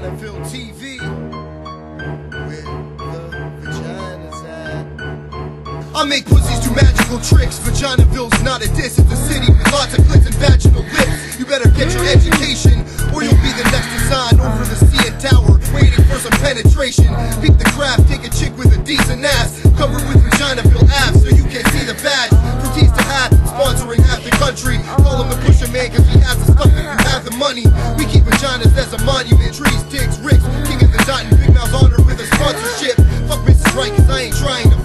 Vaginaville TV. Where the vaginas at? I make pussies do magical tricks. Vaginaville's not a diss, it's a city with lots of clits and vaginal lips. You better get your education, or you'll be the next design over the CN Tower, waiting for some penetration. Beat the craft, take a chick with a decent ass, covered with Vaginaville abs, so you can't see the badge. To hat, sponsoring half the country. Call him the pusher man, cause he has the stuff money. We keep vaginas as a monument. Trees, dicks, ricks, king of the dot, and big mouths honored with a sponsorship. Fuck Mrs. Right, cause I ain't trying to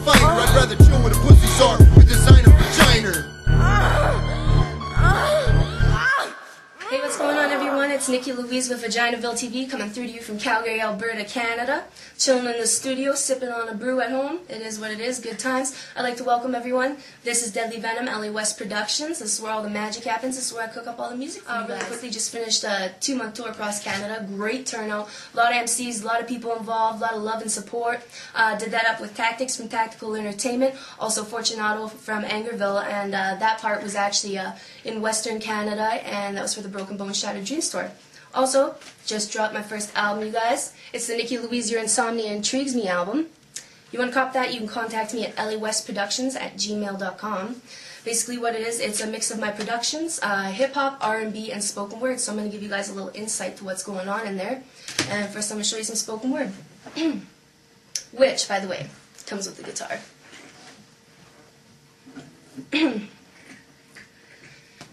Nikki Louise with Vaginaville TV coming through to you from Calgary, Alberta, Canada. Chilling in the studio, sipping on a brew at home. It is what it is, good times. I'd like to welcome everyone. This is Deadly Venom, LA West Productions. This is where all the magic happens. This is where I cook up all the music for Uh, really guys. quickly just finished a two month tour across Canada. Great turnout. A lot of MCs, a lot of people involved, a lot of love and support. Uh, did that up with Tactics from Tactical Entertainment, also Fortunato from Angerville, and uh, that part was actually uh, in Western Canada, and that was for the Broken Bone Shattered Dreams tour. Also, just dropped my first album, you guys. It's the Nikki Louise Your Insomnia Intrigues Me album. You want to cop that, you can contact me at lawestproductions at gmail.com. Basically what it is, it's a mix of my productions, uh, hip-hop, R&B, and spoken word. So I'm going to give you guys a little insight to what's going on in there. And first I'm going to show you some spoken word. Which, by the way, comes with the guitar.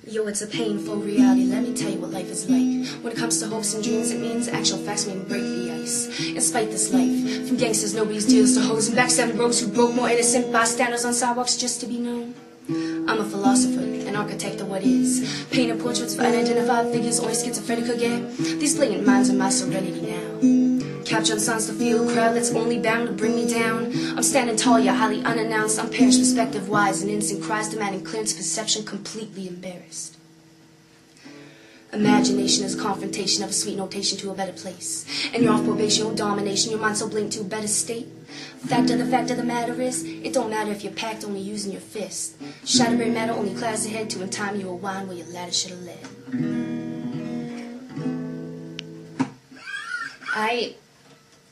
Yo, it's a painful reality. Let me tell you what life is like. When it comes to hopes and dreams, it means actual facts may break the ice. In spite this life, from gangsters, nobody's deals to hoes, and backstabbing bros who broke more innocent bystanders on sidewalks just to be known. I'm a philosopher, an architect of what is. Painting portraits for unidentified figures only schizophrenic could get. These blatant minds are my serenity now. Capturing sounds to feel crowd that's only bound to bring me down. I'm standing tall, yet highly unannounced. I'm perished perspective wise, and innocent cries demanding clearance perception, completely embarrassed. Imagination is confrontation of a sweet notation to a better place. And you're off probation or domination, your mind so blinked to a better state. Fact of the fact of the matter is, it don't matter if you're packed only using your fist. Shatterbrain matter only clouds ahead to in time you will wind where your ladder should have led. I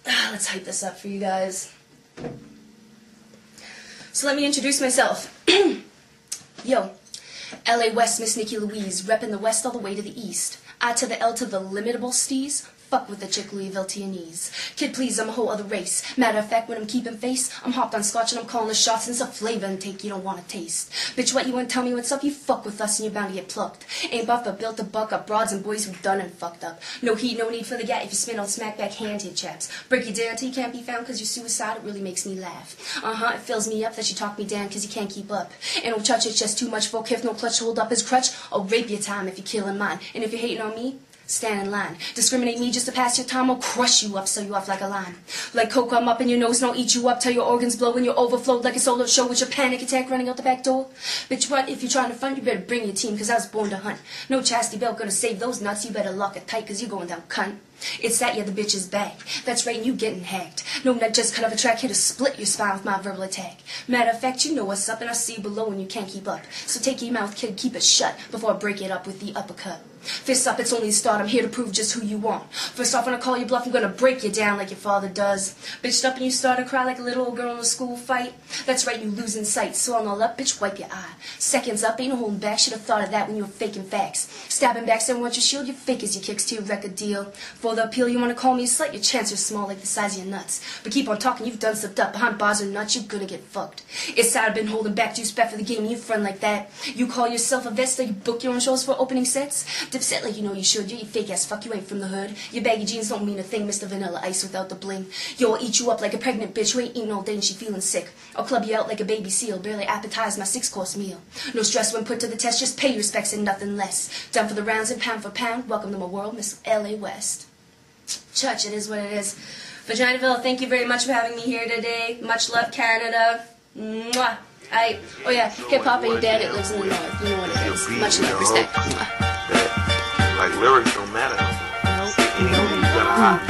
Ah, let's hype this up for you guys. So let me introduce myself. Yo, LA West Miss Nikki Louise, reppin' the West all the way to the East. I to the L to the limitable steez. Fuck with the chick Louisville to. Kid, please, I'm a whole other race. Matter of fact, when I'm keeping face, I'm hopped on scotch and I'm calling the shots, and it's a flavor intake you don't wanna taste. Bitch, what you wanna tell me what's up? You fuck with us and you're bound to get plucked. Ain't buff but built to buck up broads and boys who done and fucked up. No heat, no need for the gat if you spin on smack back hand chaps. Break you down till you can't be found cause you're suicide, it really makes me laugh. Uh huh, it fills me up that you talk me down cause you can't keep up. And no touch, it's just too much folk if no clutch to hold up his crutch. I'll rape your time if you're killing mine. And if you're hating on me, Stand in line. Discriminate me just to pass your time. I'll crush you up, sew you off like a lime. Like coke, I'm up in your nose, I'll eat you up till your organs blow and you're overflowed like a solo show with your panic attack running out the back door. Bitch, what? If you're trying to front, you better bring your team, cause I was born to hunt. No chastity belt gonna save those nuts. You better lock it tight, cause you're going down cunt. It's that, yeah, the bitch is back. That's right, and you getting hacked. No, not just cut off a track here to split your spine with my verbal attack. Matter of fact, you know what's up, and I see you below and you can't keep up. So take your mouth, kid, keep it shut before I break it up with the uppercut. Fist up, it's only the start. I'm here to prove just who you want. First off, when I call you bluff, I'm gonna break you down like your father does. Bitched up and you start to cry like a little old girl in a school fight. That's right, you losing sight. I'm all up, bitch, wipe your eye. Seconds up, ain't no holding back. Should have thought of that when you were faking facts. Stabbing back, saying what your shield, you fake as your kicks to your record deal. For the appeal, you wanna call me a slut, your chances are small like the size of your nuts. But keep on talking, you've done slipped up. Behind bars or nuts, you're gonna get fucked. It's sad I've been holding back due respect for the game, you front like that. You call yourself a so you book your own shows for opening sets. Dipset like you know you should. You fake ass fuck, you ain't from the hood. Your baggy jeans don't mean a thing, Mr. Vanilla Ice without the bling. Yo, I'll eat you up like a pregnant bitch who ain't eating all day and she feeling sick. I'll club you out like a baby seal, barely appetize my six course meal. No stress when put to the test, just pay your respects and nothing less. Done for the rounds and pound for pound, welcome to my world, Miss LA West. Church, it is what it is. Vaginaville, thank you very much for having me here today. Much love, Canada. Mwah. I, oh yeah, hip hop ain't dead, it lives in the north. You know what it is. Much love, respect. Mwah. Like lyrics don't matter. You know, you gotta rock.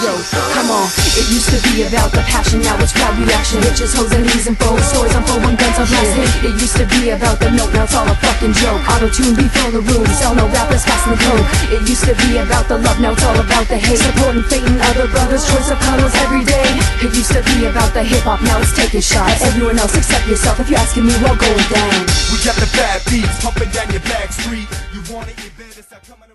yo, come on. It used to be about the passion, now it's crowd reaction. Bitches, hoes, and knees and foes. Stories on phone, guns on blast. It used to be about the note, now it's all a fucking joke. Auto tune, we fill the room, sell no rappers, passing the code. It used to be about the love, now it's all about the hate. Supporting fate and other brothers, choice of colors every day. It used to be about the hip hop, now it's taking shots. Everyone else except yourself, if you're asking me, well, going down. We got Yes, I come